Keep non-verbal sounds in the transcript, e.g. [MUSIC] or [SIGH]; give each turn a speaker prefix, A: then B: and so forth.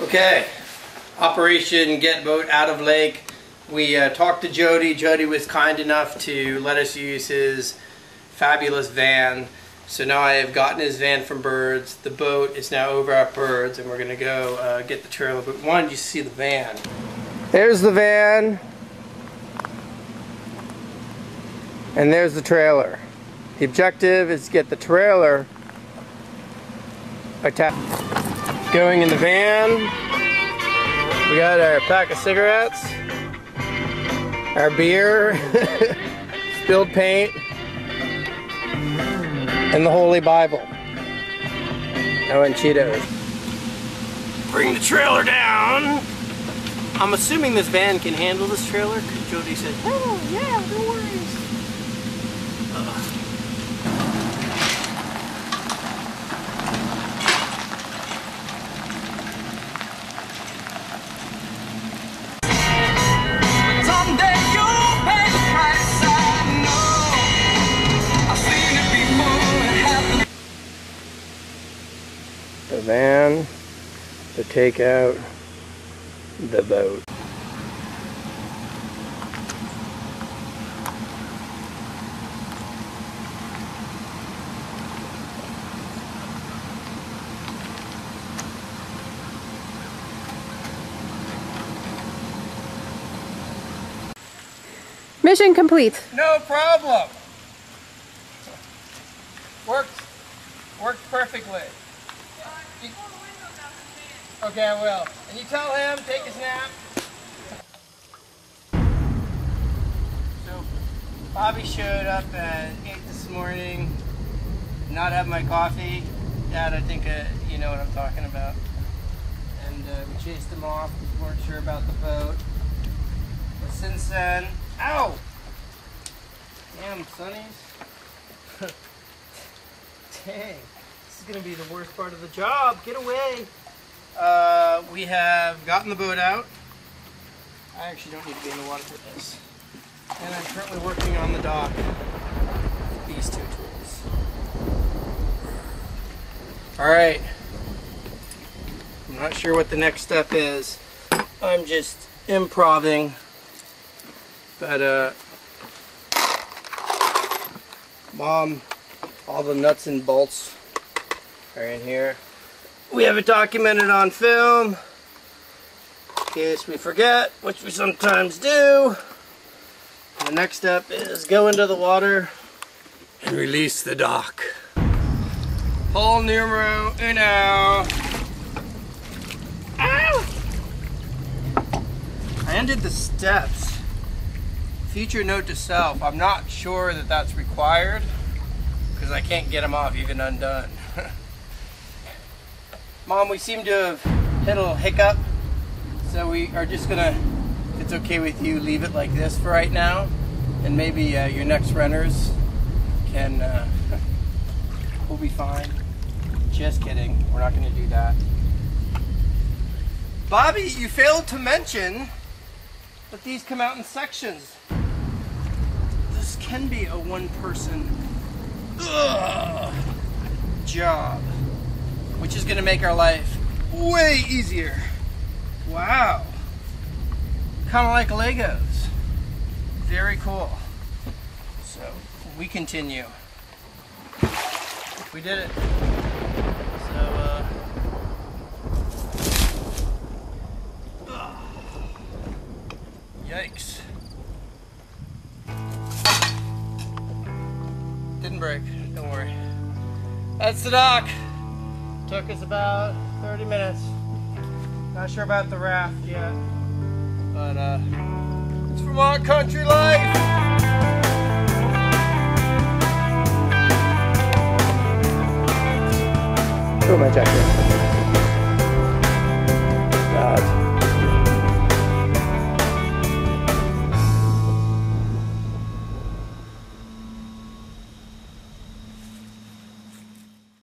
A: Okay, Operation Get Boat Out of Lake. We uh, talked to Jody. Jody was kind enough to let us use his fabulous van. So now I have gotten his van from Birds. The boat is now over at Birds and we're going to go uh, get the trailer. But one, you see the van. There's the van. And there's the trailer. The objective is to get the trailer attached. Going in the van. We got our pack of cigarettes, our beer, [LAUGHS] spilled paint, and the Holy Bible. Oh, and Cheetos. Bring the trailer down. I'm assuming this van can handle this trailer Jody said, oh yeah, no worries. Van to take out the boat.
B: Mission complete.
A: No problem. Worked, worked perfectly. Okay, I will. And you tell him, take his nap. So, Bobby showed up at 8 this morning, not have my coffee. Dad, I think uh, you know what I'm talking about. And uh, we chased him off, we weren't sure about the boat. But since then, ow! Damn, Sonny's. [LAUGHS] Dang, is gonna be the worst part of the job. Get away! Uh, we have gotten the boat out. I actually don't need to be in the water for this. And I'm currently working on the dock with these two tools. Alright. I'm not sure what the next step is. I'm just improving. But, uh, Mom, all the nuts and bolts are in here. We have it documented on film in case we forget, which we sometimes do. The next step is go into the water and release the dock. Hole numero uno. Ow! I ended the steps. Future note to self, I'm not sure that that's required because I can't get them off even undone. Mom, we seem to have hit a little hiccup, so we are just gonna, if it's okay with you, leave it like this for right now, and maybe uh, your next renters can, uh, [LAUGHS] will be fine. Just kidding, we're not gonna do that. Bobby, you failed to mention that these come out in sections. This can be a one person job which is going to make our life way easier. Wow. Kind of like Legos. Very cool. So, we continue. We did it. So, uh, Yikes. Didn't break, don't worry. That's the dock. Took us about 30 minutes. Not sure about the raft yet. But uh, it's Vermont country life. Throw my jacket.